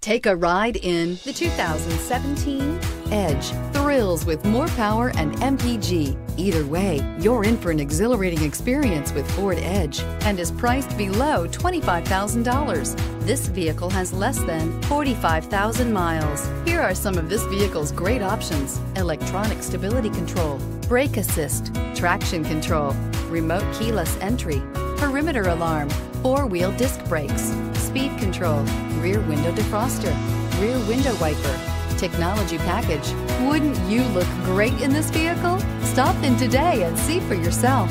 Take a ride in the 2017 Edge. Thrills with more power and MPG. Either way, you're in for an exhilarating experience with Ford Edge and is priced below $25,000. This vehicle has less than 45,000 miles. Here are some of this vehicle's great options. Electronic stability control, brake assist, traction control, remote keyless entry, perimeter alarm, four-wheel disc brakes, speed control, rear window defroster, rear window wiper, technology package. Wouldn't you look great in this vehicle? Stop in today and see for yourself.